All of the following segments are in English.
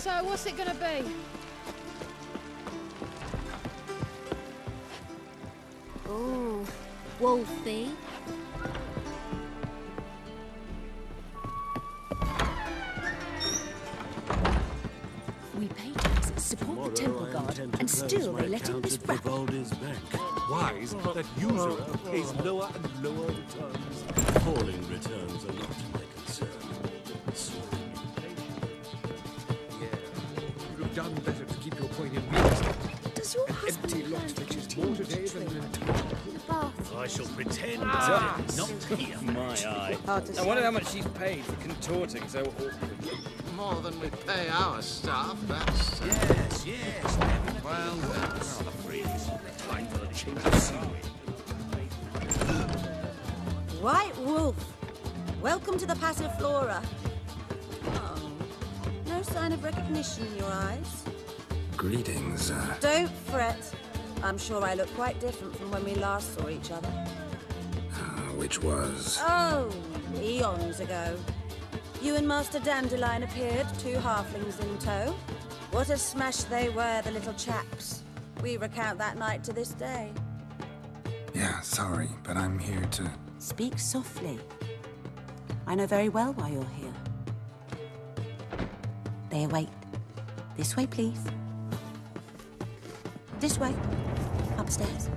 So, what's it gonna be? Ooh, Wolfie. We pay taxes, support the temple guard, and still they let in this rabbit. Vivaldi's bank. Wise that usurer pays lower and lower returns. Falling returns are not empty lot plan which to is more today than an in the bath? I shall pretend Ah. not here. My eye. I wonder how much she's paid for contorting so awkwardly. More than we pay our staff, that's... Yes, yes. Well, that's... Rather freeze. Time for a change of scenery. White Wolf, welcome to the Passiflora. Oh, no sign of recognition in your eyes. Greetings, uh, Don't fret. I'm sure I look quite different from when we last saw each other. uh, which was... Oh, eons ago. You and Master Dandelion appeared, two halflings in tow. What a smash they were, the little chaps. We recount that night to this day. Yeah, sorry, but I'm here to... Speak softly. I know very well why you're here. They await. This way, please. This way. Upstairs.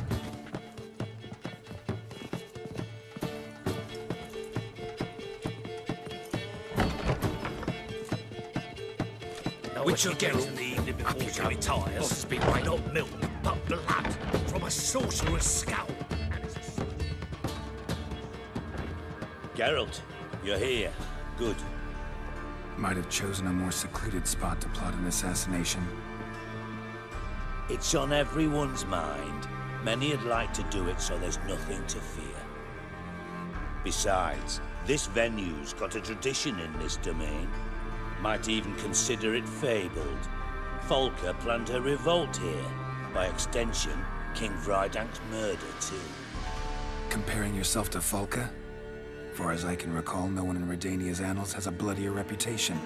Which you get in the evening before she retires. Boss has been right. Not milk, but blood from a sorcerer's scalp. And Geralt, you're here. Good. Might have chosen a more secluded spot to plot an assassination. It's on everyone's mind. Many would like to do it so there's nothing to fear. Besides, this venue's got a tradition in this domain. Might even consider it fabled. Falka planned a revolt here. By extension, King Vridank's murder too. Comparing yourself to Falka? For as I can recall, no one in Redania's annals has a bloodier reputation.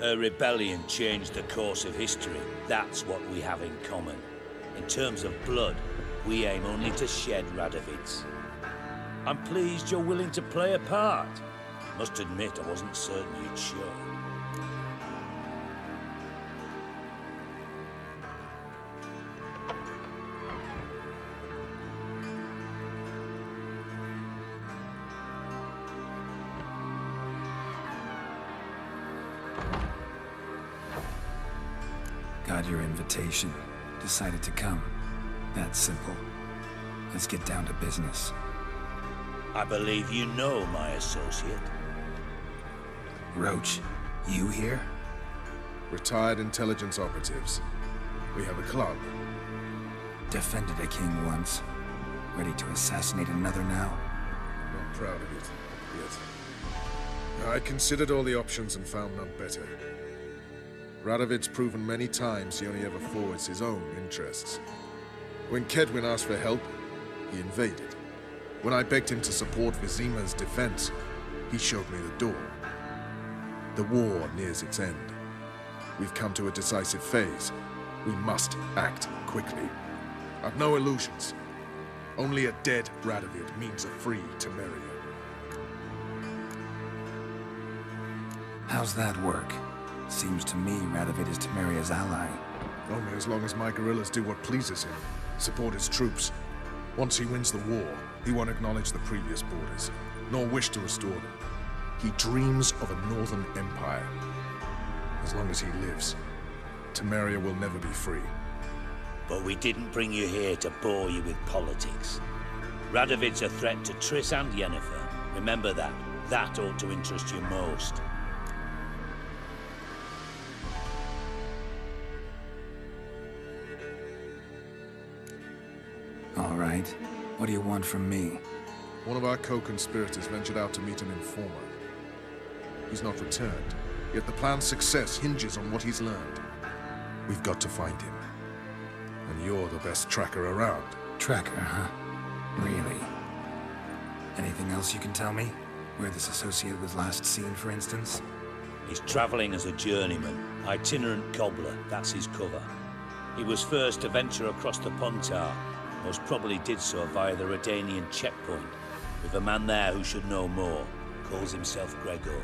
Her rebellion changed the course of history. That's what we have in common. In terms of blood, we aim only to shed Radovids. I'm pleased you're willing to play a part. Must admit, I wasn't certain you'd show. Decided to come. That's simple. Let's get down to business. I believe you know my associate. Roche, you here? Retired intelligence operatives. We have a club. Defended a king once. Ready to assassinate another now? Not proud of it, yet. I considered all the options and found none better. Radovid's proven many times he only ever forwards his own interests. When Kaedwen asked for help, he invaded. When I begged him to support Vizima's defense, he showed me the door. The war nears its end. We've come to a decisive phase. We must act quickly. I've no illusions. Only a dead Radovid means a free Temeria. How's that work? Seems to me Radovid is Temeria's ally. Only as long as my guerrillas do what pleases him, support his troops. Once he wins the war, he won't acknowledge the previous borders, nor wish to restore them. He dreams of a northern empire. As long as he lives, Temeria will never be free. But we didn't bring you here to bore you with politics. Radovid's a threat to Triss and Yennefer. Remember that. That ought to interest you most. Right. What do you want from me? One of our co-conspirators ventured out to meet an informer. He's not returned, yet the plan's success hinges on what he's learned. We've got to find him. And you're the best tracker around. Tracker, huh? Really? Anything else you can tell me? Where this associate was last seen, for instance? He's travelling as a journeyman, itinerant cobbler, that's his cover. He was first to venture across the Pontar, most probably did so via the Redanian checkpoint, with a man there who should know more, calls himself Gregor.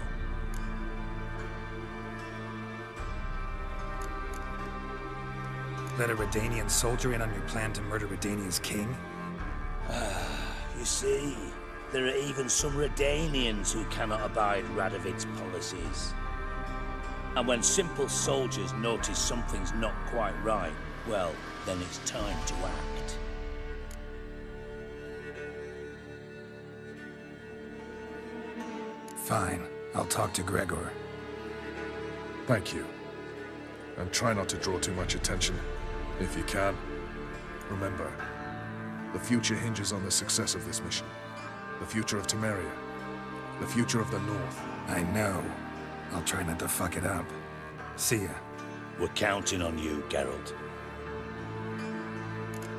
Let a Redanian soldier in on your plan to murder Redania's king? You see, there are even some Redanians who cannot abide Radovid's policies. And when simple soldiers notice something's not quite right, well, then it's time to act. Fine. I'll talk to Gregor. Thank you. And try not to draw too much attention. If you can. Remember, the future hinges on the success of this mission. The future of Temeria. The future of the North. I know. I'll try not to fuck it up. See ya. We're counting on you, Geralt.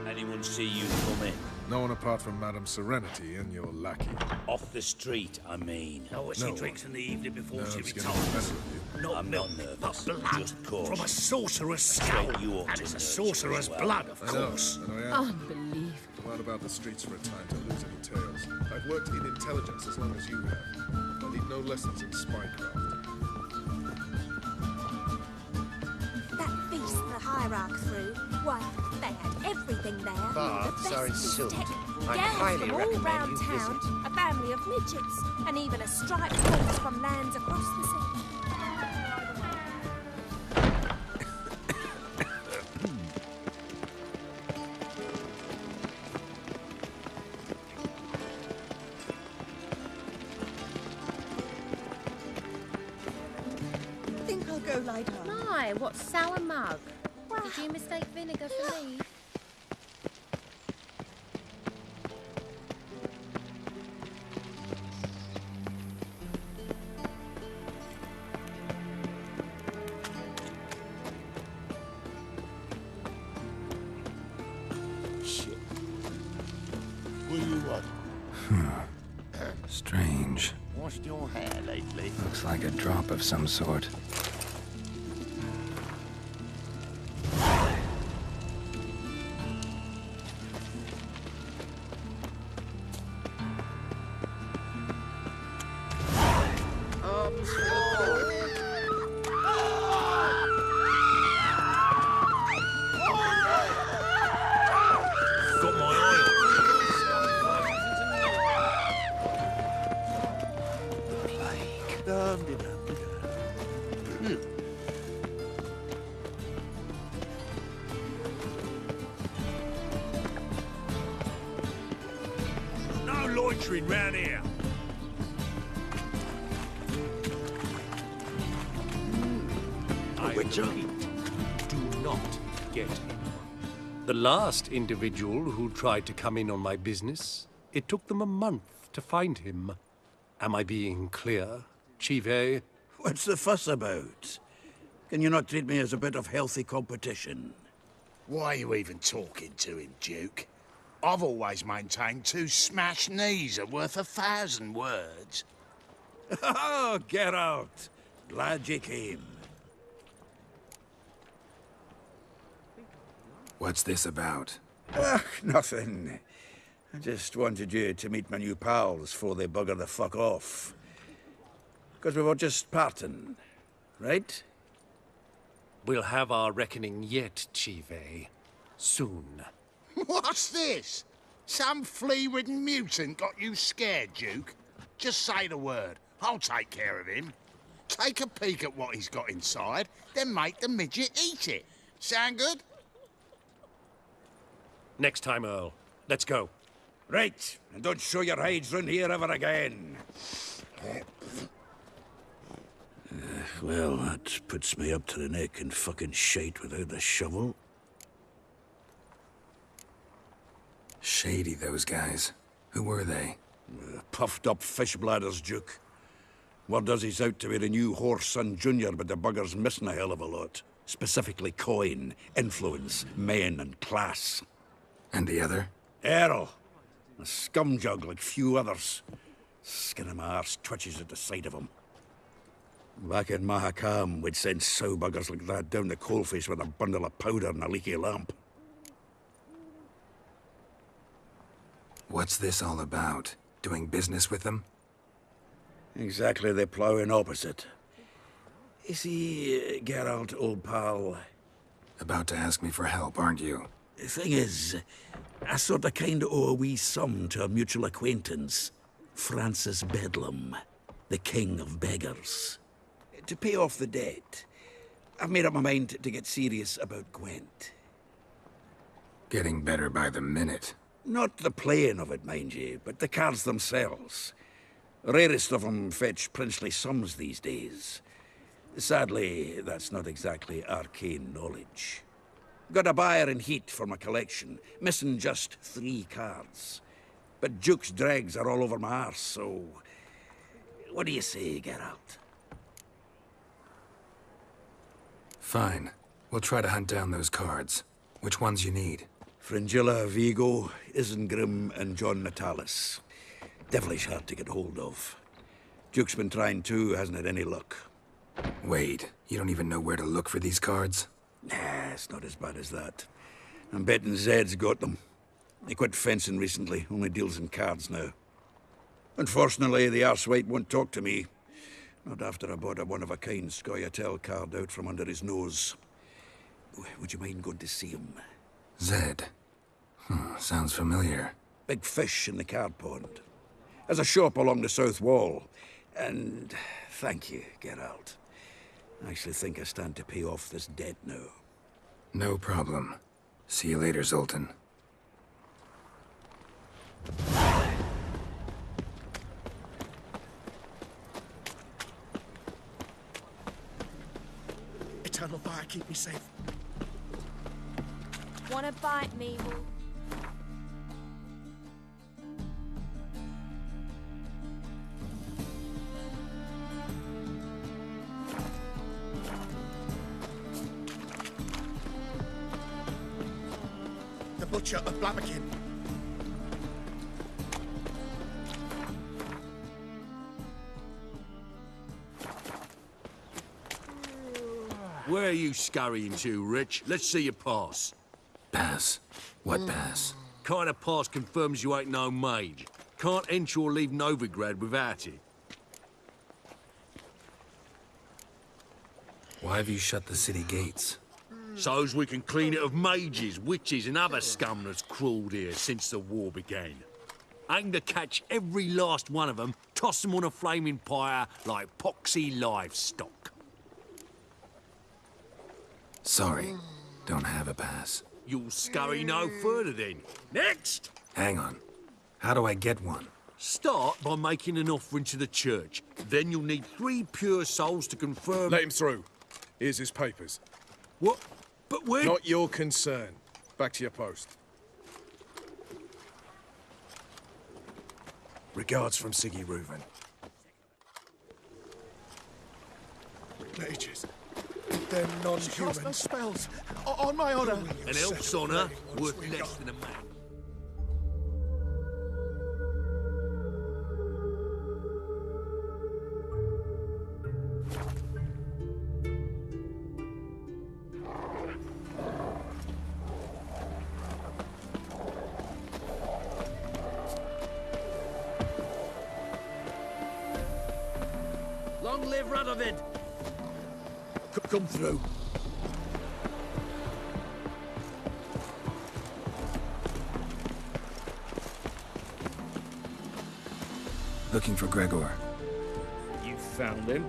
Anyone see you come in? No one apart from Madame Serenity and your lackey. Off the street, I mean. Oh, know what No she one. drinks in the evening before she Nerves getting retires. the better of you. Not I'm milk, not nervous, but blood just cautious. from a sorcerer's Afraid skull. you ought And to it's a sorcerer's well. blood, of I know, course. and I am. Unbelievable. Go out about the streets for a time to lose any tales. I've worked in intelligence as long as you have. I need no lessons in spycraft. That beast the Hierarch threw, why, they had everything there. Baths the are in I highly from all recommend round you town, visit. a family of midgets, and even a striped horse from lands across the sea. Some sort. No loitering round here. Hmm. I repeat, do not get anyone. The last individual who tried to come in on my business, it took them a month to find him. Am I being clear, Chivay? What's the fuss about? Can you not treat me as a bit of healthy competition? Why are you even talking to him, Duke? I've always maintained two smashed knees are worth a thousand words. Oh, get out! Glad you came. What's this about? Ah, nothing. I just wanted you to meet my new pals before they bugger the fuck off. Because we were just parting, right? We'll have our reckoning yet, Chivay. Soon. What's this? Some flea-ridden mutant got you scared, Duke? Just say the word. I'll take care of him. Take a peek at what he's got inside, then make the midget eat it. Sound good? Next time, Earl. Let's go. Right, and don't show your hides round here ever again. Uh, well, that puts me up to the neck in fucking shite without a shovel. Shady, those guys. Who were they? Uh, puffed up fish bladders, Duke. Word does he's out to be the new Whoreson Junior, but the bugger's missing a hell of a lot. Specifically coin, influence, men, and class. And the other? Errol. A scumjug like few others. Skin of my arse twitches at the sight of him. Back in Mahakam, we'd send sow buggers like that down the coalface with a bundle of powder and a leaky lamp. What's this all about? Doing business with them? Exactly the ploughing opposite. You see, uh, Geralt, old pal... About to ask me for help, aren't you? The thing is, I sort of kind of owe a wee sum to a mutual acquaintance. Francis Bedlam, the king of beggars. To pay off the debt, I've made up my mind to get serious about Gwent. Getting better by the minute. Not the playing of it, mind you, but the cards themselves. Rarest of them fetch princely sums these days. Sadly, that's not exactly arcane knowledge. Got a buyer in heat for my collection, missing just three cards. But Duke's dregs are all over my arse, so... What do you say, Geralt? Fine. We'll try to hunt down those cards. Which ones you need? Fringilla, Vigo, Isengrim, and John Natalis. Devilish hard to get hold of. Duke's been trying too, hasn't had any luck. Wait, you don't even know where to look for these cards? Nah, it's not as bad as that. I'm betting Zed's got them. He quit fencing recently, only deals in cards now. Unfortunately, the arsewite won't talk to me. Not after I bought a one-of-a-kind Scoia'tael card out from under his nose. Would you mind going to see him? Zed. Hmm, sounds familiar. Big fish in the card pond. Has a shop along the south wall. And thank you, Geralt. I actually think I stand to pay off this debt now. No problem. See you later, Zoltan. Eternal fire, keep me safe. Wanna bite me, Wolf? The Butcher of Blaviken. Where are you scurrying to, Rich? Let's see your pass. Pass? What hmm. pass? Kind of pass confirms you ain't no mage. Can't enter or leave Novigrad without it. Why have you shut the city gates? Hmm. So's we can clean it of mages, witches, and other scum that's crawled here since the war began. Aim to catch every last one of them, toss them on a flaming pyre like poxy livestock. Sorry, don't have a pass. You'll scurry no hmm. further then. Next! Hang on. How do I get one? Start by making an offering to the church. Then you'll need three pure souls to confirm... Let him through. Here's his papers. What? But where... Not your concern. Back to your post. Regards from Sigi Reuven. Mages. They're non-human. No spells. On my honor. An elf's honour worth less than a man. Looking for Gregor. You found him?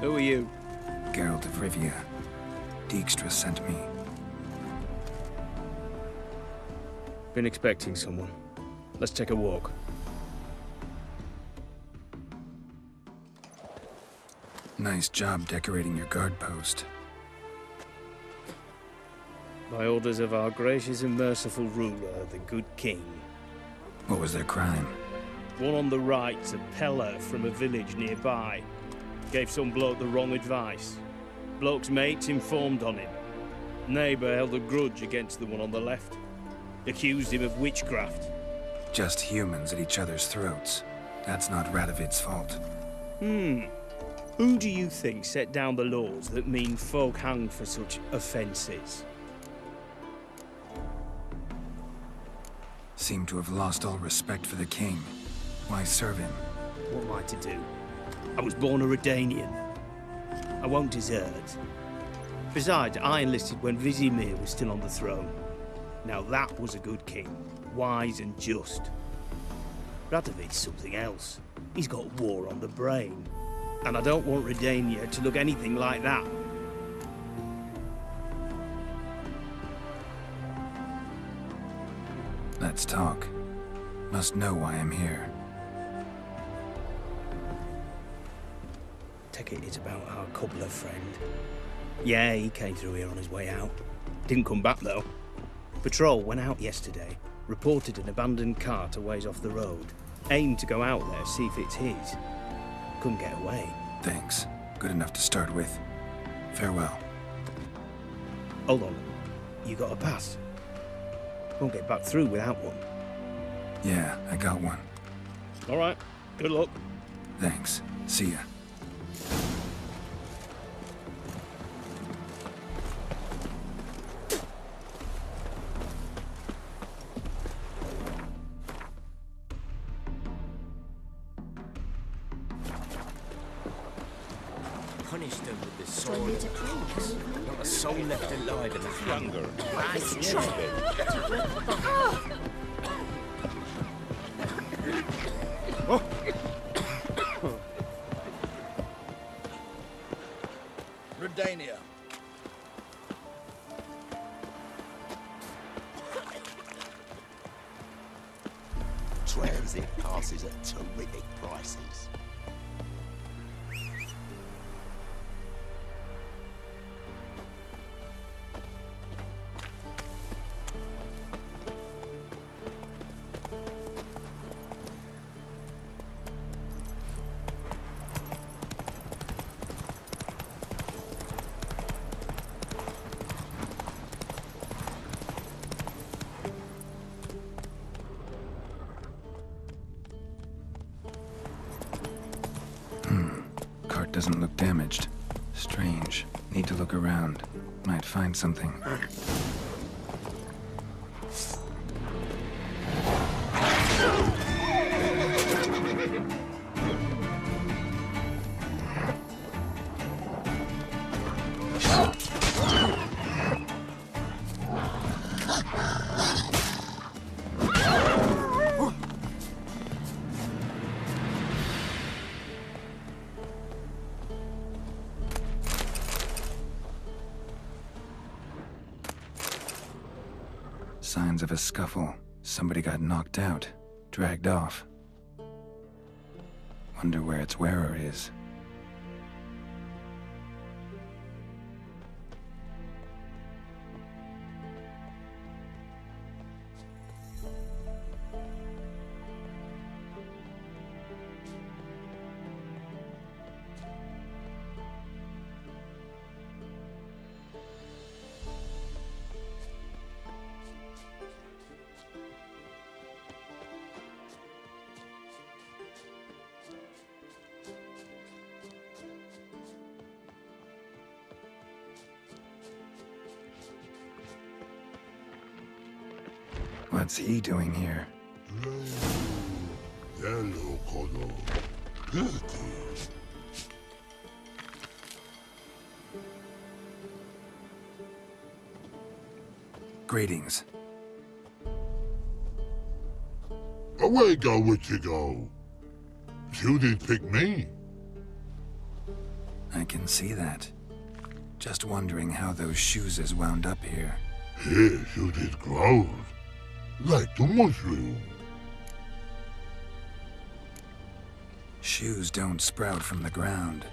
Who are you? Geralt of Rivia. Dijkstra sent me. Been expecting someone. Let's take a walk. Nice job decorating your guard post. By orders of our gracious and merciful ruler, the good king. What was their crime? One on the right, a peller from a village nearby. Gave some bloke the wrong advice. Bloke's mates informed on him. Neighbour held a grudge against the one on the left. Accused him of witchcraft. Just humans at each other's throats. That's not Radovid's fault. Hmm. Who do you think set down the laws that mean folk hang for such offences? Seem to have lost all respect for the king. Why serve him? What am I to do? I was born a Redanian. I won't desert. Besides, I enlisted when Vizimir was still on the throne. Now that was a good king, wise and just. Radovid's something else. He's got war on the brain. And I don't want Redania to look anything like that. Let's talk. Must know why I'm here. Take it it's about our cobbler friend. Yeah, he came through here on his way out. Didn't come back though. Patrol went out yesterday, reported an abandoned cart a ways off the road. Aimed to go out there, see if it's his. Couldn't get away. Thanks. Good enough to start with. Farewell. Hold on. You got a pass? Won't get back through without one. Yeah, I got one. All right. Good luck. Thanks. See ya. Signs of a scuffle. Somebody got knocked out. Dragged off. Wonder where its wearer is. He doing here? Hello, Kodo. Good. Greetings. Away go, witchy go. You did pick me. I can see that. Just wondering how those shoes is wound up here. Here, you did grow. Like the mushroom. Shoes don't sprout from the ground.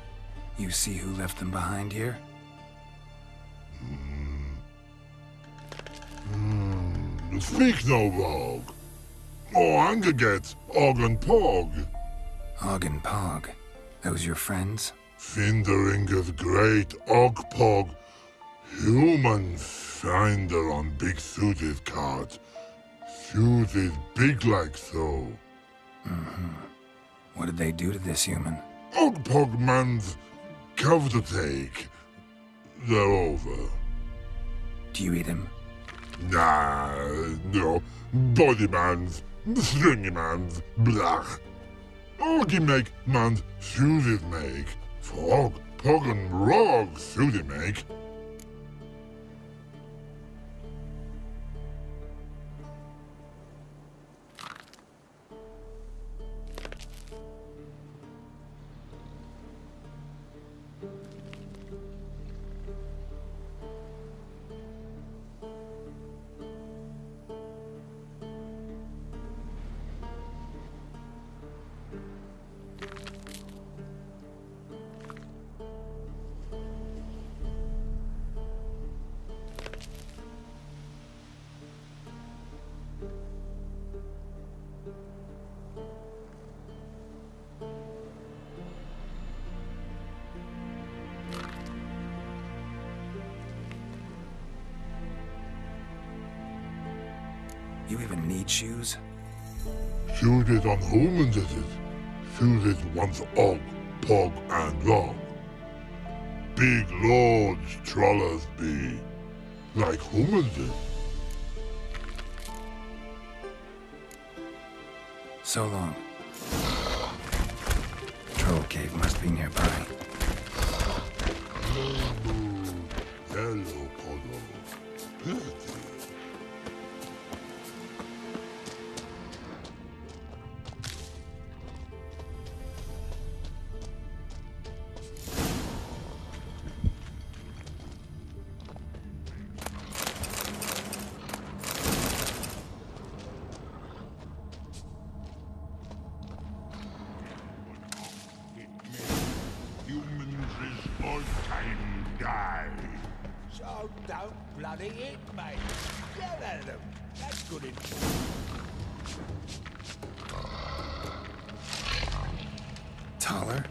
You see who left them behind here? Hmm, speak no rogue. Oh, anger get Og and Pog. Og and Pog. Those your friends? Finderinger's great Og Pog. Human finder on big suited cart. is big like so. Mm-hmm. What did they do to this human? Og Pog man's cover to take. They're over. Do you eat him? Nah, no. Body man's, stringy man's, blah. Orgi make man suited make. Frog, pog and rog suited make. Suited on humans is it? Suited once og, pog and long. Big lords trollers be. Like humans is. So long. Troll cave must be nearby. Thaler?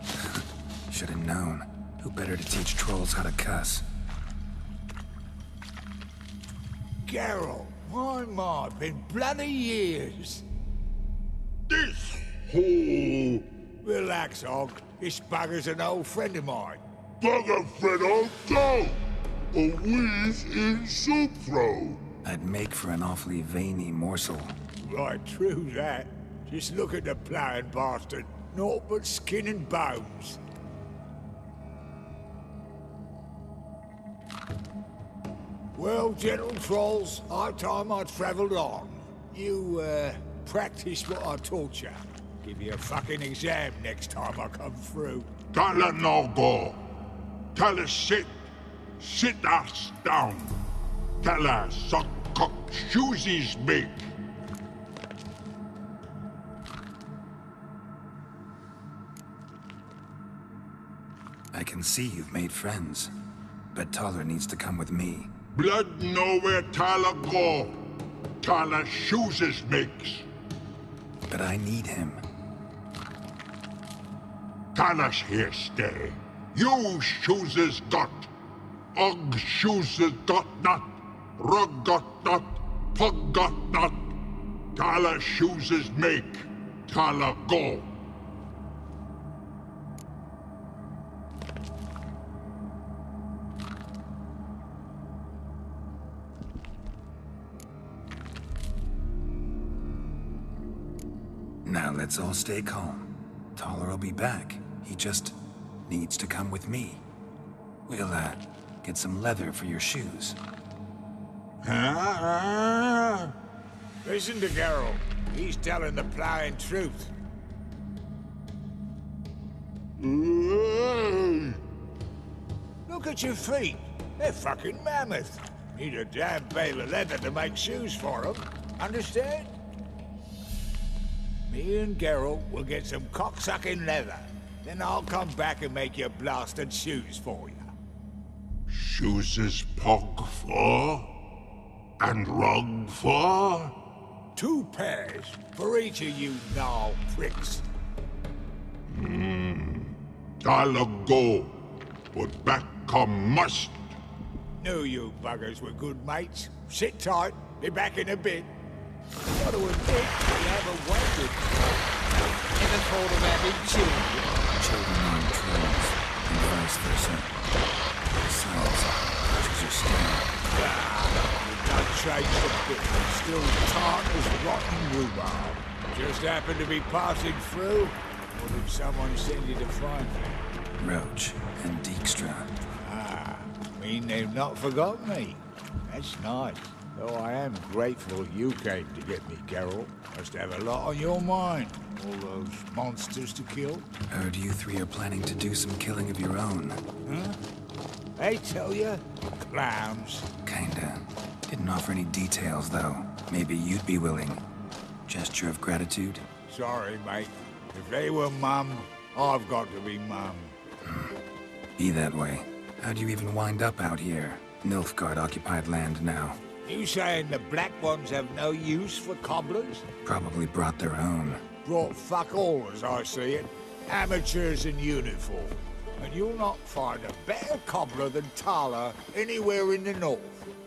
Should have known. Who better to teach trolls how to cuss? Geralt, my my, been bloody years. This hole. Relax, Og. This bugger's an old friend of mine. Bugger friend also. A whiz in soup throw. I'd make for an awfully veiny morsel. Right, true that. Just look at the ploughing bastard. Naught but skin and bones. Well, gentle trolls, our time I travelled on. You, uh, practice what I taught you. Give you a fucking exam next time I come through. Thaler no go. Thaler sit. Sit us down. Thaler suck cock shoesies big. Can see you've made friends. But Thaler needs to come with me. Blood know where Thaler go. Thaler shoeses makes. But I need him. Thaler's here stay. You shoeses got. Og shoeses got not. Rug got not. Pug got not. Thaler shoeses make. Thaler go. Now let's all stay calm. Thaler'll be back. He just needs to come with me. We'll, uh, get some leather for your shoes. Listen to Geralt. He's telling the ploughing truth. Look at your feet. They're fucking mammoth. Need a damn bale of leather to make shoes for them. Understand? Me and Geralt will get some cocksucking leather. Then I'll come back and make your blasted shoes for you. Shoes is pug for? And rug for? Two pairs for each of you gnarl pricks. Hmm. I'll go. But back come must. Knew you buggers were good mates. Sit tight. Be back in a bit. What do we think? We have a wondered the a of having children. Children on trains and vice versa. Besides, touches your skin. Not changed a bit. Still tart as rotten rhubarb. Just happened to be passing through? Or did someone send you to find me? Roche and Dijkstra. Ah, mean they've not forgotten me. That's nice. Though I am grateful you came to get me, Geralt. Must have a lot on your mind. All those monsters to kill. Heard you three are planning to do some killing of your own. Huh? They tell you? Clowns. Kinda. Didn't offer any details, though. Maybe you'd be willing. Gesture of gratitude? Sorry, mate. If they were mum, I've got to be mum. Hmm. Be that way. How'd you even wind up out here? Nilfgaard-occupied land now. You saying the black ones have no use for cobblers? Probably brought their own. Brought fuck all, as I see it. Amateurs in uniform. And you'll not find a better cobbler than Thaler anywhere in the north.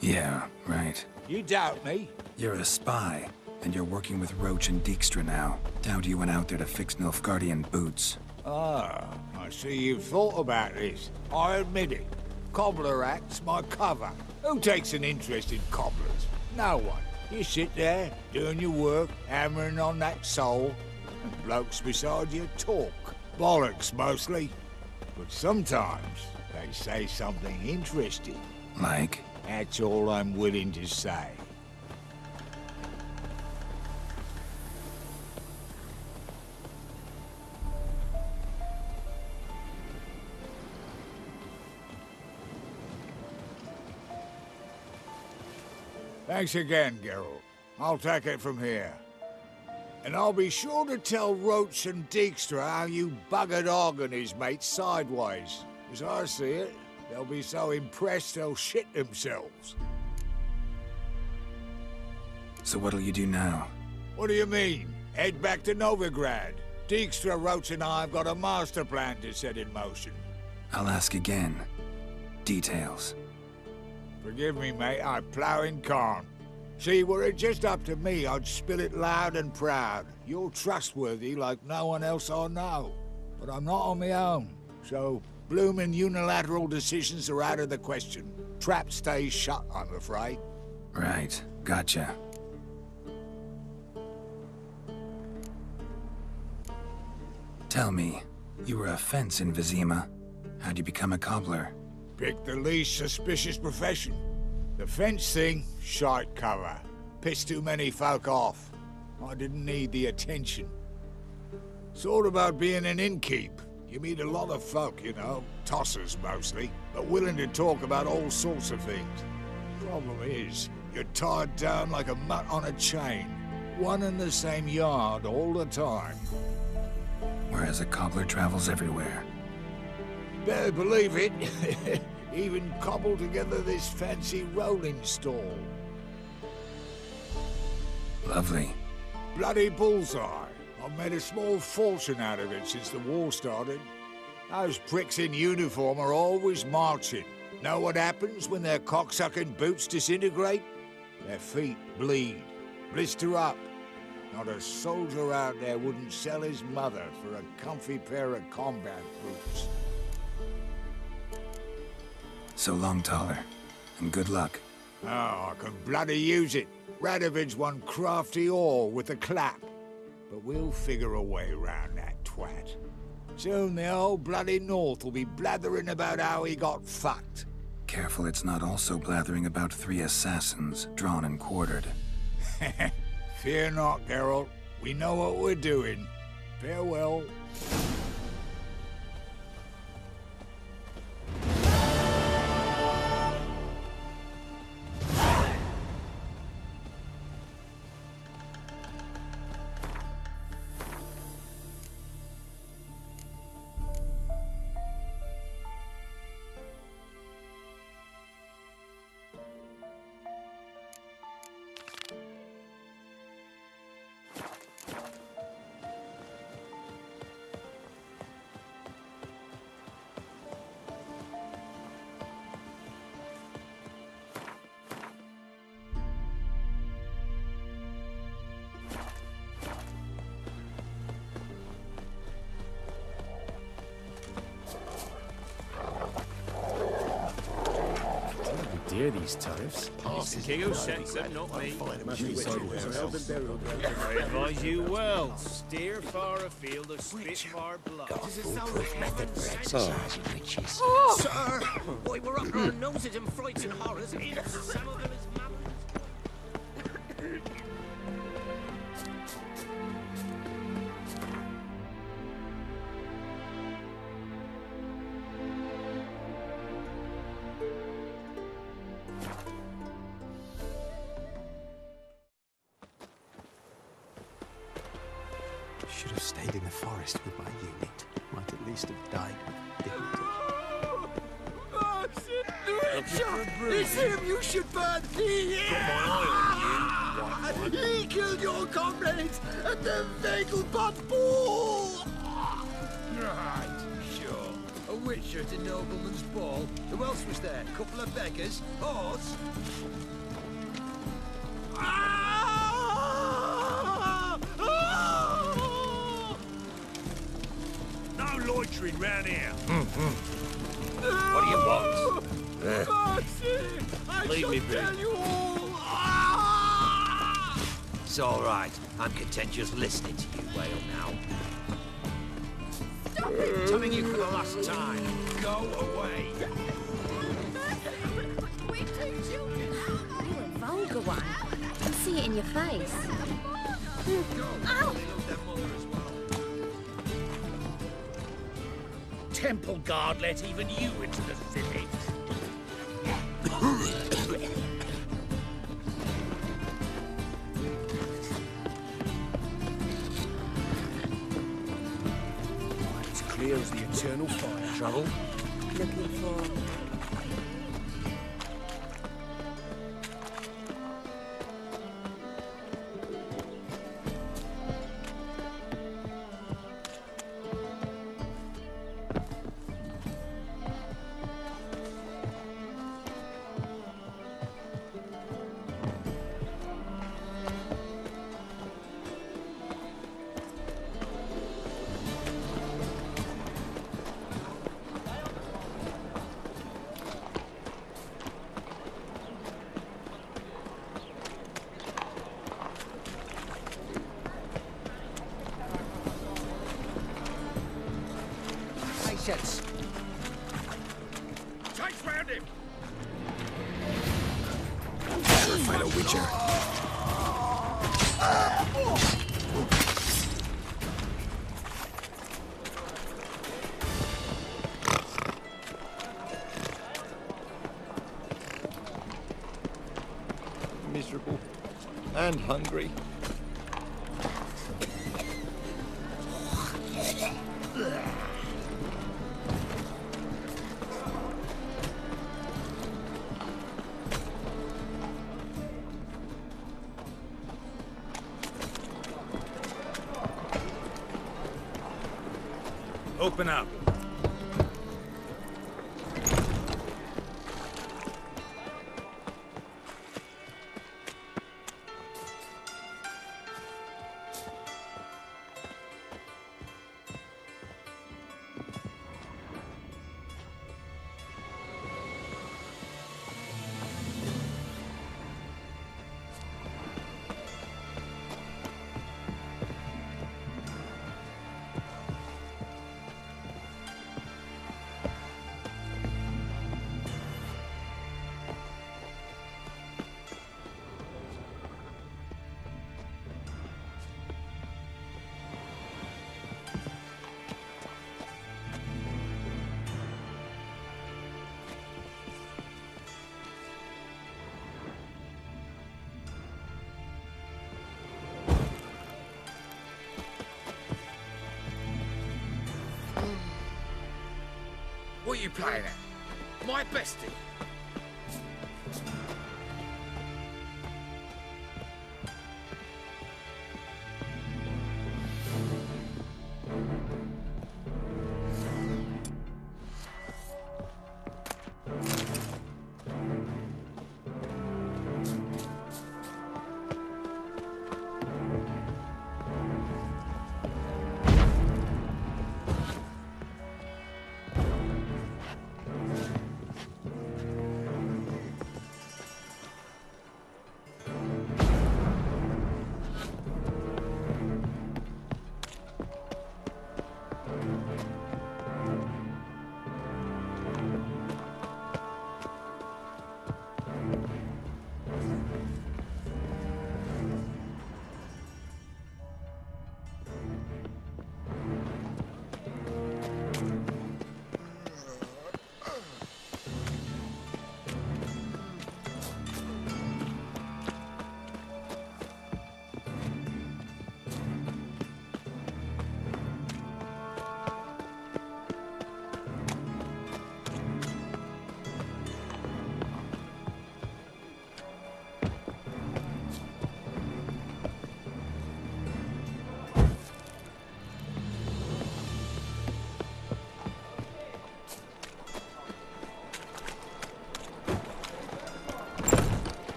Yeah, right. You doubt me? You're a spy, and you're working with Roche and Dijkstra now. Doubt you went out there to fix Nilfgaardian boots. Ah, I see you've thought about this. I admit it. Cobbler act's my cover. Who takes an interest in cobblers? No one. You sit there, doing your work, hammering on that sole, and blokes beside you talk. Bollocks, mostly. But sometimes they say something interesting. Like? That's all I'm willing to say. Thanks again, Geralt. I'll take it from here. And I'll be sure to tell Roche and Dijkstra how you buggered Og and his mates sideways. As I see it, they'll be so impressed they'll shit themselves. So what'll you do now? What do you mean? Head back to Novigrad. Dijkstra, Roche and I have got a master plan to set in motion. I'll ask again. Details. Forgive me, mate, I plough in corn. See, were it just up to me, I'd spill it loud and proud. You're trustworthy like no one else I know. But I'm not on my own, so bloomin' unilateral decisions are out of the question. Trap stays shut, I'm afraid. Right, gotcha. Tell me, you were a fence in Vizima. How'd you become a cobbler? Pick the least suspicious profession. The fence thing, shite cover. Pissed too many folk off. I didn't need the attention. Sort about being an innkeep. You meet a lot of folk, you know, tossers mostly, but willing to talk about all sorts of things. Problem is, you're tied down like a mutt on a chain. One and the same yard all the time. Whereas a cobbler travels everywhere. Better believe it. Even cobbled together this fancy rolling stall. Lovely. Bloody bullseye. I've made a small fortune out of it since the war started. Those pricks in uniform are always marching. Know what happens when their cocksucking boots disintegrate? Their feet bleed, blister up. Not a soldier out there wouldn't sell his mother for a comfy pair of combat boots. So long, Thaler. And good luck. Oh, I can bloody use it. Radovid's one crafty ore with a clap. But we'll figure a way round that twat. Soon the old bloody North will be blathering about how he got fucked. Careful it's not also blathering about three assassins, drawn and quartered. Fear not, Geralt. We know what we're doing. Farewell. Hear these tariffs. Passes It's the king who the sets them, not me. I I advise you well. Steer far afield of Spitfire blood. method for exercising oh. witches. Oh! Sir! Boy, we're up our noses in frights and horrors. Some of them is just listening to you wail now. Stop it! Telling you for the last time. Go away. You're a vulgar one. I can see it in your face. Hmm. Ow! Temple guard let even you into the and hungry. Open up. Are you playing at? My bestie.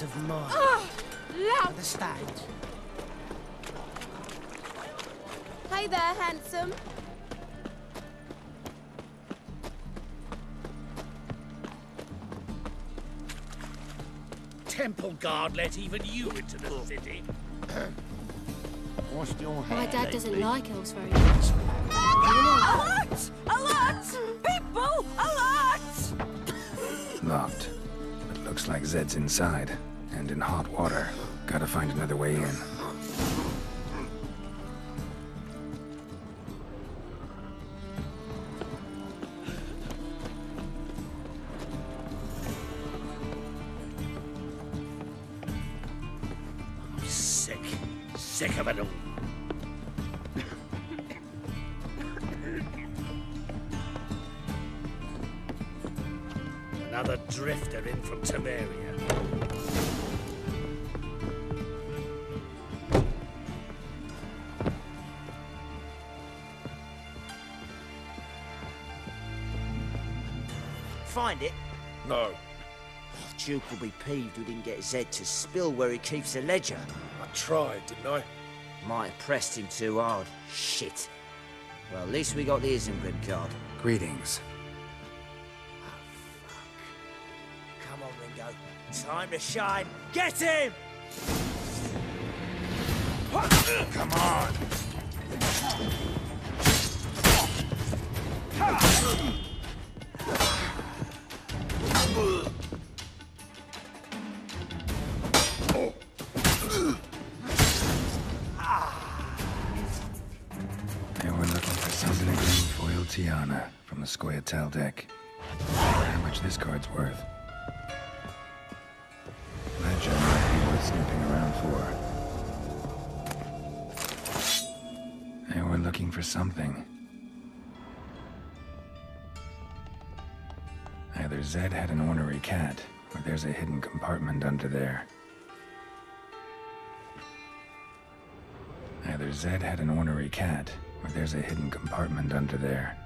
State of mind. Oh. Ah, Understand? Hey there, handsome. Temple guard let even you into the city. What's your My dad like, doesn't Lee? like elves very much. Ah, Alert! Alert! People! Alert! Locked. But looks like Zed's inside. In hot water. Gotta find another way in. Peeved we didn't get Zed to spill where he keeps the ledger. I tried, didn't I? Might have pressed him too hard. Shit. Well, at least we got the Isengrim card. Greetings. Oh, Come on, Ringo. Time to shine. Get him! Come on! Either Zed had an ornery cat, or there's a hidden compartment under there. Either Zed had an ornery cat, or there's a hidden compartment under there.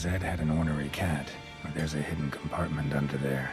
Zed had an ornery cat, or there's a hidden compartment under there.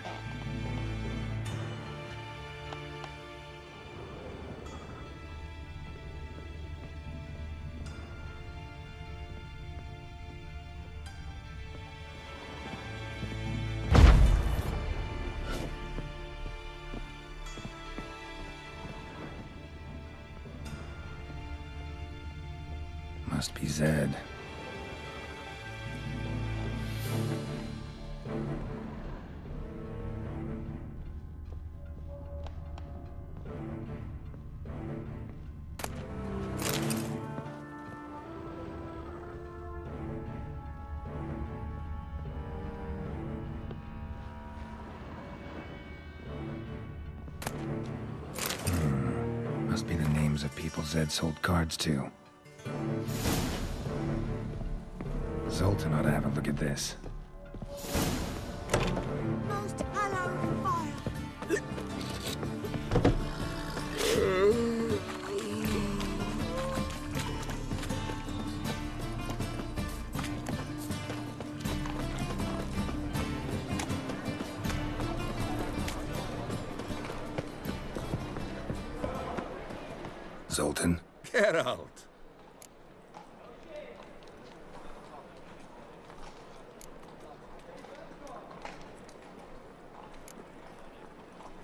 Zoltan? Geralt.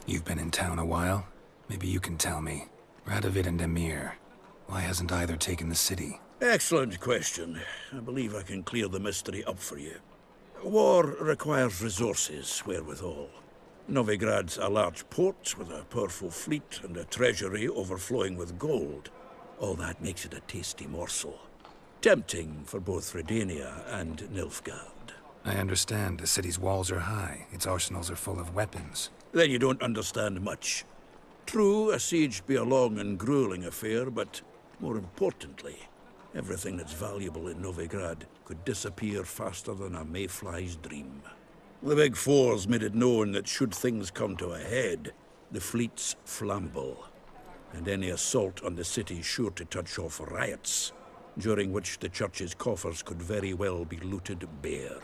You've been in town a while. Maybe you can tell me. Radovid and Emhyr. Why hasn't either taken the city? Excellent question. I believe I can clear the mystery up for you. War requires resources wherewithal. Novigrad's a large port with a powerful fleet and a treasury overflowing with gold. All that makes it a tasty morsel. Tempting for both Redania and Nilfgaard. I understand the city's walls are high, its arsenals are full of weapons. Then you don't understand much. True, a siege be a long and grueling affair, but more importantly, everything that's valuable in Novigrad could disappear faster than a mayfly's dream. The Big Four's made it known that should things come to a head, the fleet's flammable, and any assault on the city sure to touch off riots, during which the church's coffers could very well be looted bare.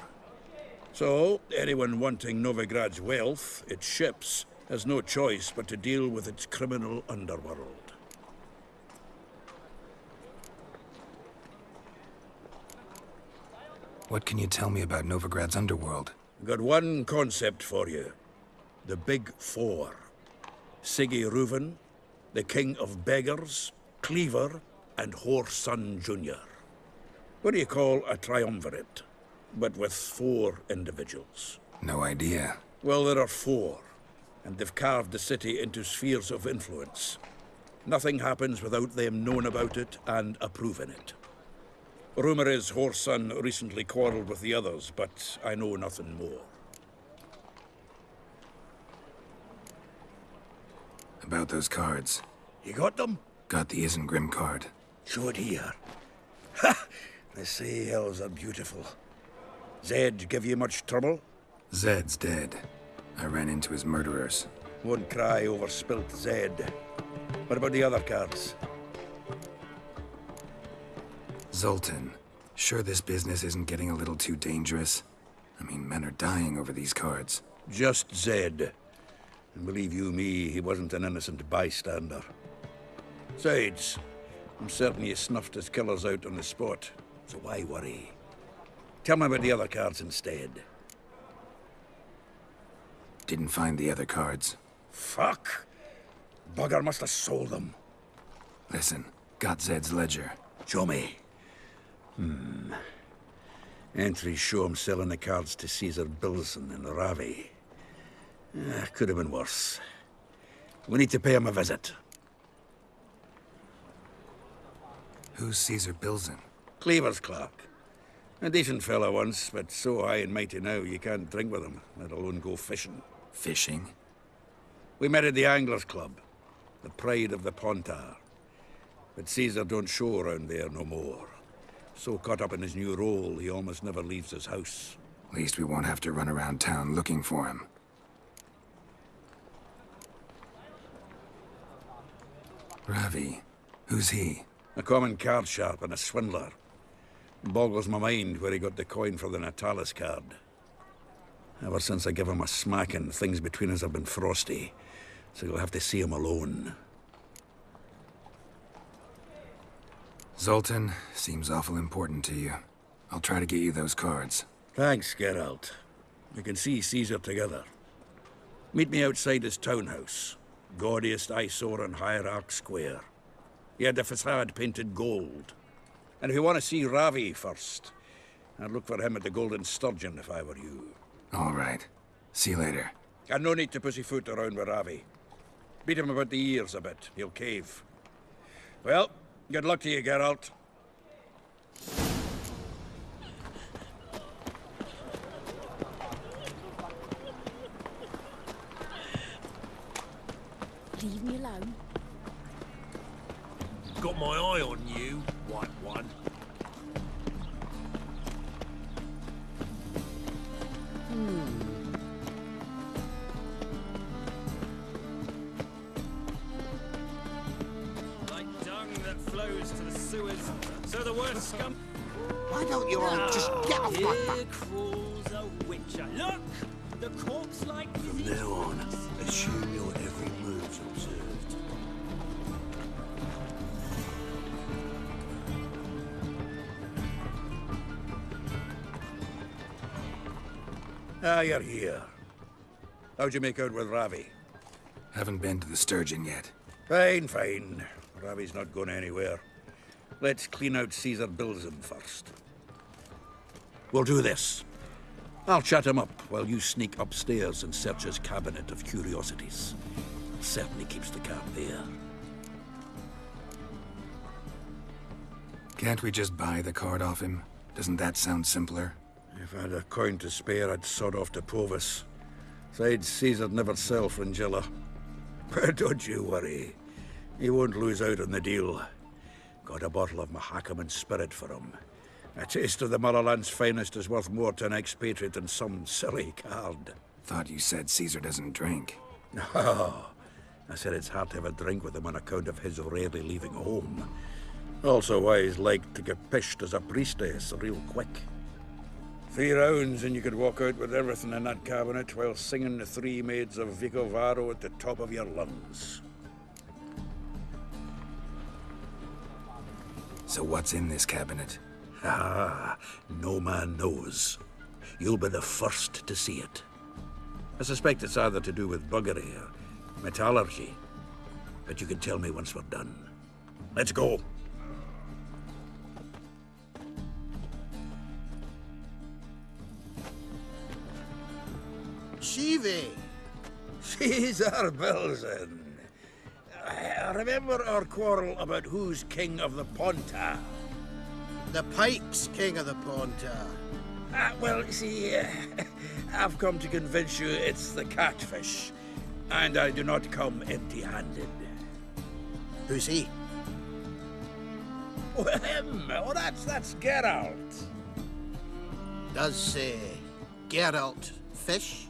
So, anyone wanting Novigrad's wealth, its ships, has no choice but to deal with its criminal underworld. What can you tell me about Novigrad's underworld? Got one concept for you. The Big Four. Sigi Reuven, the King of Beggars, Cleaver, and Whoreson Jr. What do you call a triumvirate, but with four individuals? No idea. Well, there are four, and they've carved the city into spheres of influence. Nothing happens without them knowing about it and approving it. Rumour is Whoreson recently quarrelled with the others, but I know nothing more. About those cards. You got them? Got the Isengrim card. Show it here. Ha! They say elves are beautiful. Zed give you much trouble? Zed's dead. I ran into his murderers. Won't cry over spilt Zed. What about the other cards? Zoltan, sure this business isn't getting a little too dangerous? I mean, men are dying over these cards. Just Zed. And believe you me, he wasn't an innocent bystander. Besides, I'm certain you snuffed his killers out on the spot, so why worry? Tell me about the other cards instead. Didn't find the other cards. Fuck! Bugger must have sold them. Listen, got Zed's ledger. Show me. Hmm. Entries show him selling the cards to Caesar Bilzen and Ravi. Ah, could have been worse. We need to pay him a visit. Who's Caesar Bilzen? Cleaver's clerk. A decent fellow once, but so high and mighty now you can't drink with him, let alone go fishing. Fishing? We met at the Anglers Club, the pride of the Pontar. But Caesar don't show around there no more. So caught up in his new role, he almost never leaves his house. At least we won't have to run around town looking for him. Ravi. Who's he? A common card sharp and a swindler. Boggles my mind where he got the coin for the Natalis card. Ever since I gave him a smacking, things between us have been frosty. So you'll have to see him alone. Zoltan, seems awful important to you. I'll try to get you those cards. Thanks, Geralt. We can see Caesar together. Meet me outside his townhouse. Gaudiest eyesore on Hierarch Square. He had the facade painted gold. And if you want to see Ravi first, I'd look for him at the Golden Sturgeon if I were you. All right. See you later. And no need to pussyfoot around with Ravi. Beat him about the ears a bit. He'll cave. Well, good luck to you, Geralt. Leave me alone. Got my eye on you, white one. Like so the worst scum... Why don't you all just get off my Here crawls a witcher. Look! The corpse-like From now on, assume your every move's observed. Ah, you're here. How'd you make out with Ravi? Haven't been to the Sturgeon yet. Fine, fine. Ravi's not going anywhere. Let's clean out Caesar Bilzen first. We'll do this. I'll chat him up while you sneak upstairs and search his cabinet of curiosities. Certainly keeps the cat there. Can't we just buy the card off him? Doesn't that sound simpler? If I had a coin to spare, I'd sod off to Poviss. Besides, Caesar'd never sell Fringilla. But don't you worry. He won't lose out on the deal. Got a bottle of Mahakaman spirit for him. A taste of the motherland's finest is worth more to an expatriate than some silly card. Thought you said Caesar doesn't drink. No. I said it's hard to have a drink with him on account of his rarely leaving home. Also why he's like to get pished as a priestess real quick. Three rounds and you could walk out with everything in that cabinet while singing the three maids of Vicovaro at the top of your lungs. So what's in this cabinet? Ah, no man knows. You'll be the first to see it. I suspect it's either to do with buggery or metallurgy. But you can tell me once we're done. Let's go. Chivay! Caesar Bilzen. I remember our quarrel about who's king of the Pontar. The Pike's king of the Pontar. Ah, well, see, uh, I've come to convince you it's the catfish. And I do not come empty-handed. Who's he? Well, him. Oh, that's, that's Geralt. Does say Geralt fish?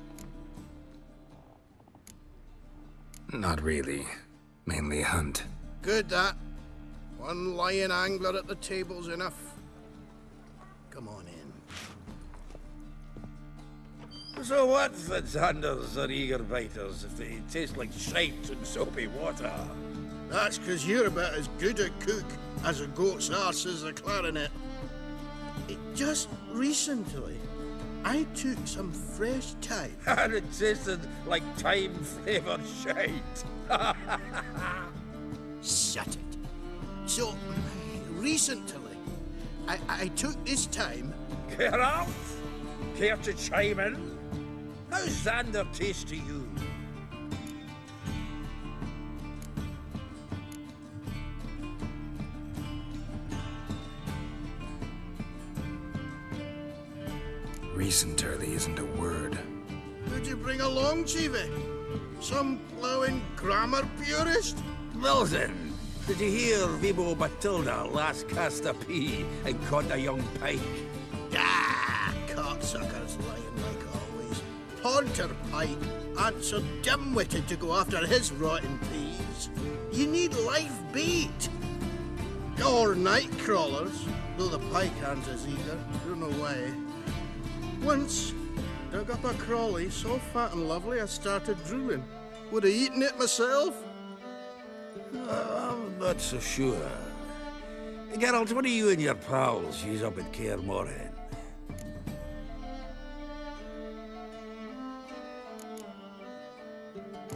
Not really. Mainly hunt. Good that. One lion angler at the table's enough. Come on in. So what, Fitzhanders are eager biters if they taste like shite and soapy water? That's because you're about as good a cook as a goat's arse is a clarinet. It just recently, I took some fresh thyme. And it tasted like thyme-flavoured shite. Shut it. So, recently, I, I took this time. Geralt? Care to chime in? How's zander taste to you? Recenterly isn't a word. Who'd you bring along, Chivay? Some plowing grammar purist? Wilson, did you hear Vibo Batilda last cast a pea and caught a young pike? Ah, cocksuckers lying like always. Pontar Pike aren't so dim-witted to go after his rotten peas. You need live bait. Or night crawlers, though the pike aren't as eager. Don't know why. Once, dug up a crawly so fat and lovely I started drooling. Would have eaten it myself. Uh, I'm not so sure. Geralt, what do you and your pals use up at Kaer Morhen?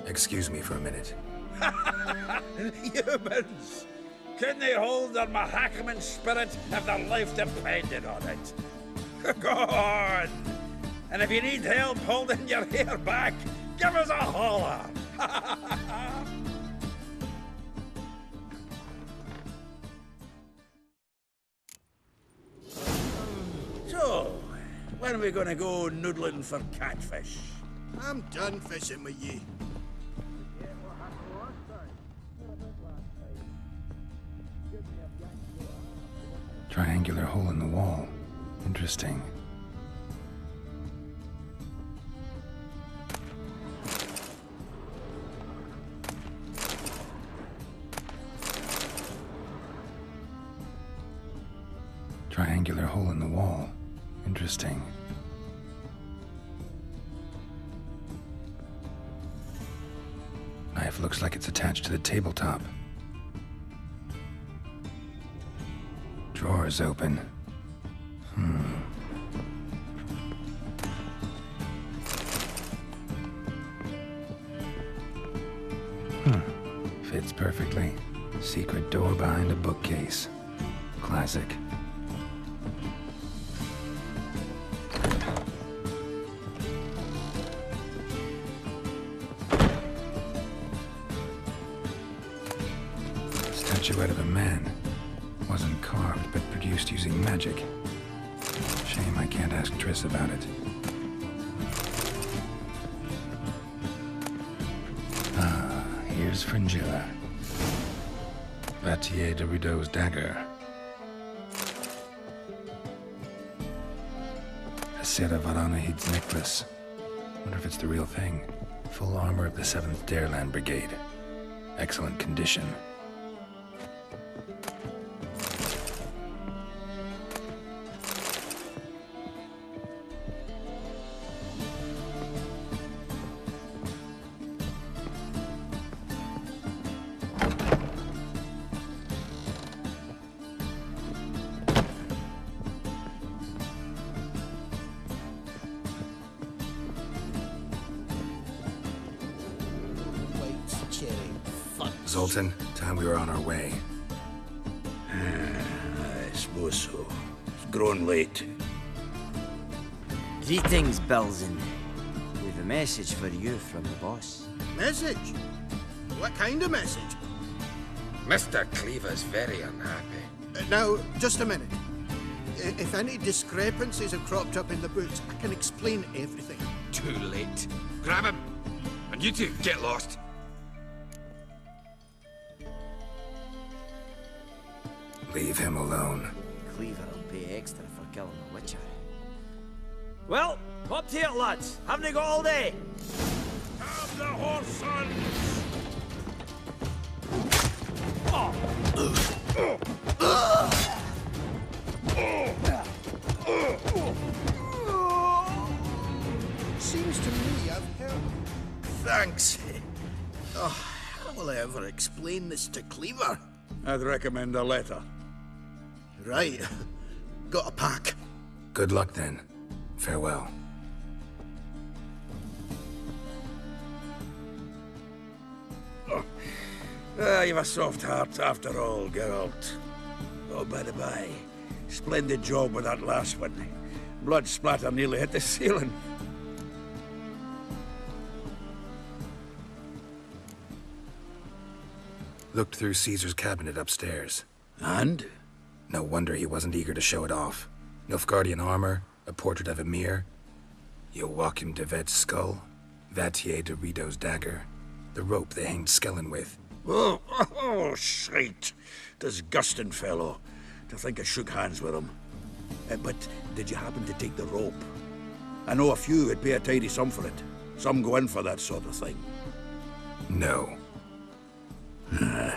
Excuse me for a minute. Humans! Can they hold their Mahakaman spirit if their life depended on it? Go on! And if you need help holding your hair back, give us a holler! So, when are we gonna go noodling for catfish? I'm done fishing with ye. Triangular hole in the wall. Interesting. Interesting. Knife looks like it's attached to the tabletop. Drawer is open. Hmm. Hmm. Fits perfectly. Secret door behind a bookcase. Classic. about it. Ah, here's Fringilla. Vattier de Rideaux's dagger. A set of Varanahid's necklace. Wonder if it's the real thing. Full armor of the 7th Daerlan Brigade. Excellent condition. Message for you from the boss. Message? What kind of message? Mr. Cleaver's very unhappy. Uh, now, just a minute. I- If any discrepancies have cropped up in the books, I can explain everything. Too late. Grab him! And you two, get lost. Leave him alone. Cleaver will pay extra for killing the Witcher. Well, up to it, lads. Haven't you got all day? Have the horse, son! Seems to me I've helped. Thanks. Oh, how will I ever explain this to Cleaver? I'd recommend a letter. Right. Got a pack. Good luck then. Farewell. Ah, you've a soft heart after all, Geralt. Oh, by the by, splendid job with that last one. Blood splatter nearly hit the ceiling. Looked through Caesar's cabinet upstairs. And? No wonder he wasn't eager to show it off. Nilfgaardian armor, a portrait of Emhyr, Joachim de Wett's skull, Vattier de Rideaux's dagger, the rope they hanged Skellen with. Oh, oh, oh shite. Disgusting fellow. To think I shook hands with him. Uh, but did you happen to take the rope? I know a few would pay a tidy sum for it. Some go in for that sort of thing. No. Ah,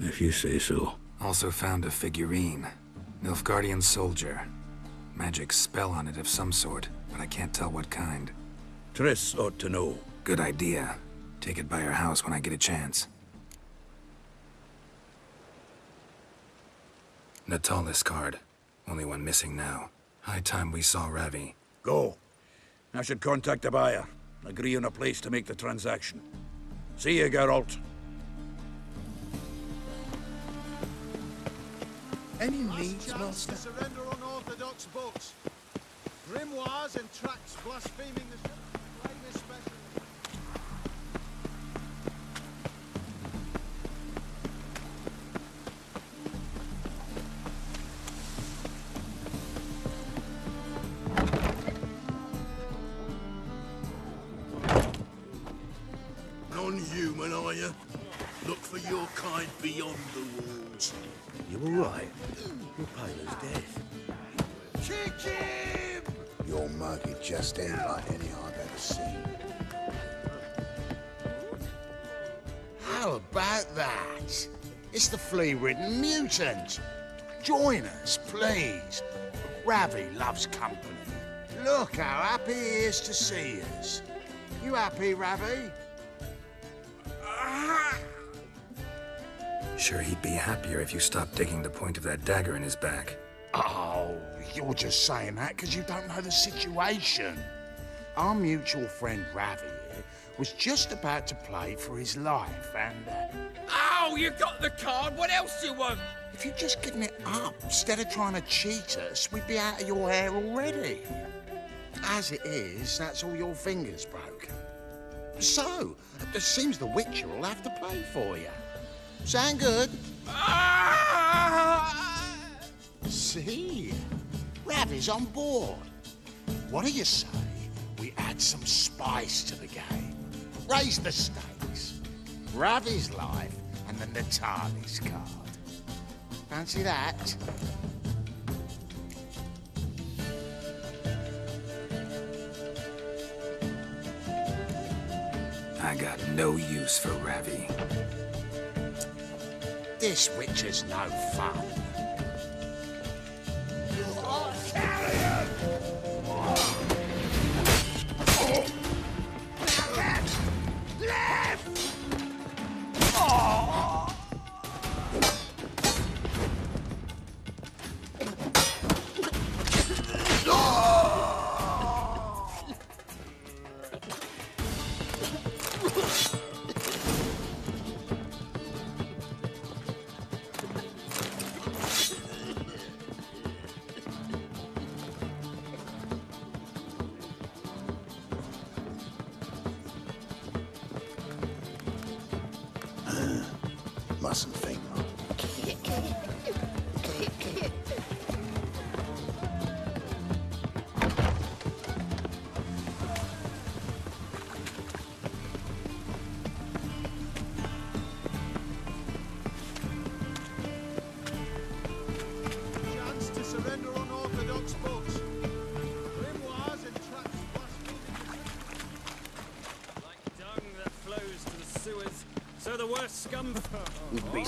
if you say so. Also found a figurine. Nilfgaardian soldier. Magic spell on it of some sort, but I can't tell what kind. Triss ought to know. Good idea. Take it by her house when I get a chance. Natalis card. Only one missing now. High time we saw Ravi. Go. I should contact the buyer. Agree on a place to make the transaction. See you, Geralt. Any needs, Chance Master? Books. Grimoires and tracts blaspheming the The flea-ridden mutant. Join us, please. Ravi loves company. Look how happy he is to see us. You happy, Ravi? Sure he'd be happier if you stopped digging the point of that dagger in his back. Oh, you're just saying that because you don't know the situation. Our mutual friend Ravi was just about to play for his life, and uh, Oh, you got the card. What else do you want? if you'd just given it up instead of trying to cheat us, we'd be out of your hair already. As it is, that's all your fingers broken. So, it seems the Witcher will have to play for you. Sound good? See? Ravi's on board. What do you say we add some spice to the game? Raise the stakes. Ravi's life, and the Natalis card. Fancy that? I got no use for Ravi. This witch is no fun.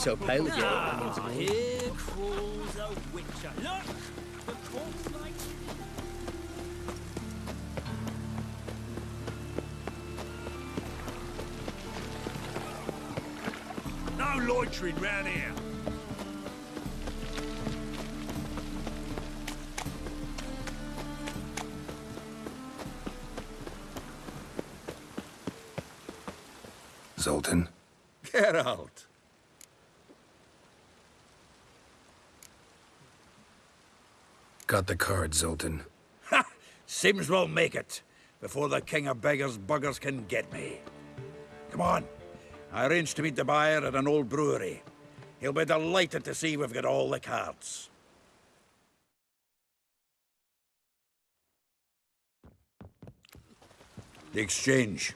Wouldn't be so pale if you had Ah, onions here crawls a witcher. Look, the corpse like. No loitering round here. Zoltan, Geralt. Got the card, Zoltan. Ha! Seems we'll make it before the king of beggars buggers can get me. Come on. I arranged to meet the buyer at an old brewery. He'll be delighted to see we've got all the cards. The exchange.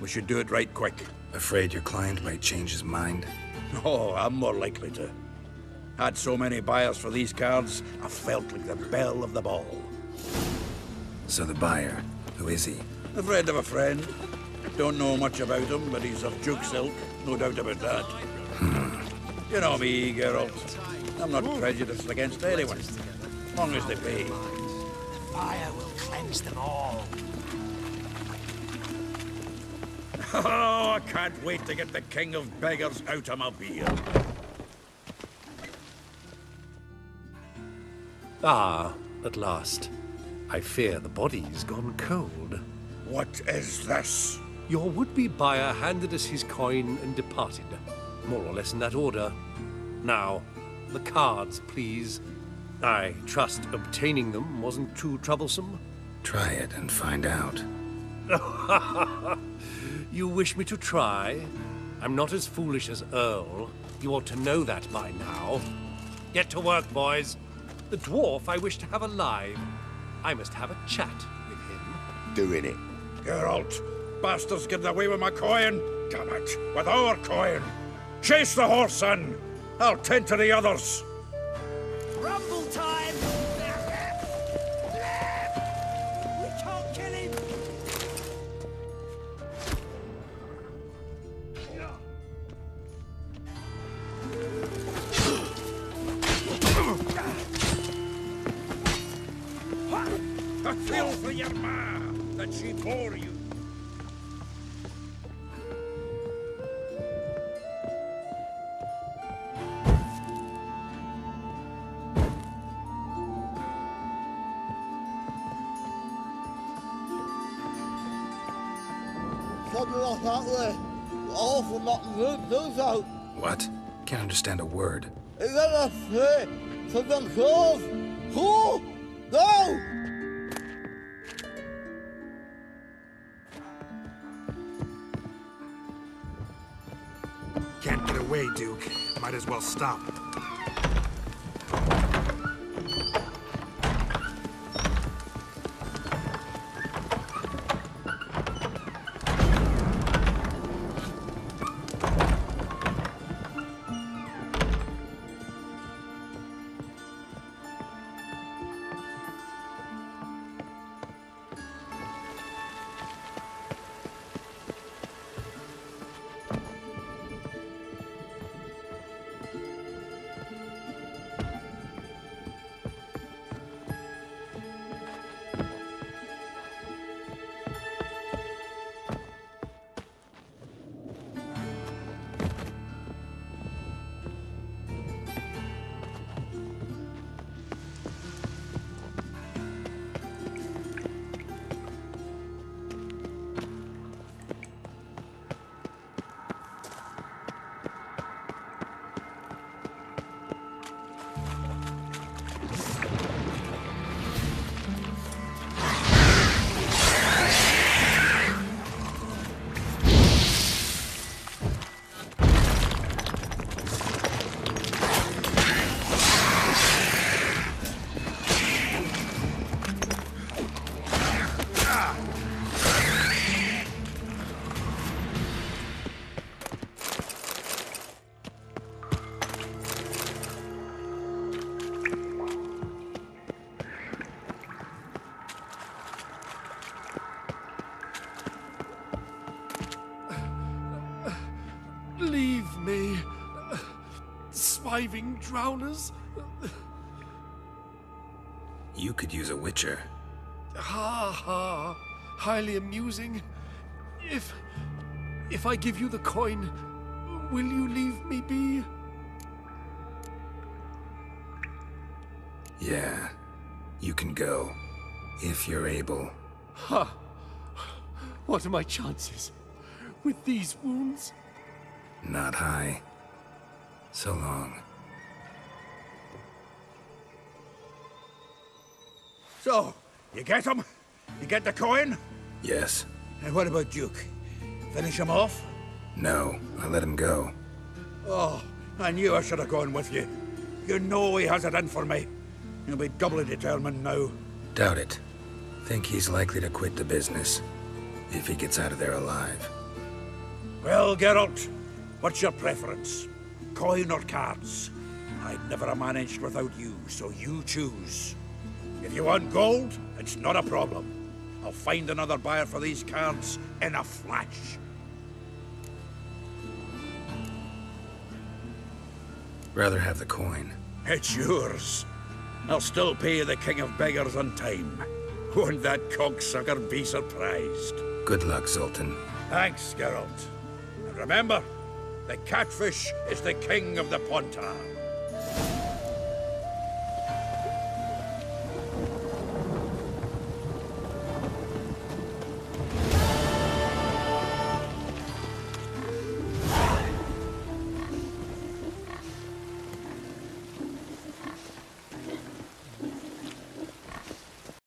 We should do it right quick. Afraid your client might change his mind? Oh, I'm more likely to. Had so many buyers for these cards, I felt like the belle of the ball. So the buyer, who is he? A friend of a friend. Don't know much about him, but he's of Duke's ilk, no doubt about that. Hmm. You know me, Geralt. I'm not prejudiced against anyone, as long as they pay. The fire will cleanse them all. Oh, I can't wait to get the king of beggars out of my beer. Ah, at last. I fear the body's gone cold. What is this? Your would-be buyer handed us his coin and departed. More or less in that order. Now, the cards, please. I trust obtaining them wasn't too troublesome. Try it and find out. you wish me to try? I'm not as foolish as Earl. You ought to know that by now. Get to work, boys. The dwarf I wish to have alive. I must have a chat with him. Doing it. Geralt, bastards getting away with my coin. Damn it, with our coin. Chase the horse, son. I'll tend to the others. Rumble time! I feel for your ma that she bore you. Something like that way. All not good, do so. What? Can't understand a word. Is that a fit for themselves? Who? Might as well stop. Conniving drowners. You could use a witcher. Ha ha. Highly amusing. If. if I give you the coin, will you leave me be? Yeah. You can go. If you're able. Ha! What are my chances? With these wounds? Not high. So long. So, you get him? You get the coin? Yes. And what about Duke? Finish him off? No, I let him go. Oh, I knew I should have gone with you. You know he has it in for me. He'll be doubly determined now. Doubt it. Think he's likely to quit the business. If he gets out of there alive. Well, Geralt, what's your preference? Coin or cards? I'd never have managed without you, so you choose. If you want gold, it's not a problem. I'll find another buyer for these cards in a flash. Rather have the coin. It's yours. I'll still pay the King of Beggars on time. Won't that cocksucker be surprised? Good luck, Zoltan. Thanks, Geralt. And remember, the catfish is the king of the Pontar.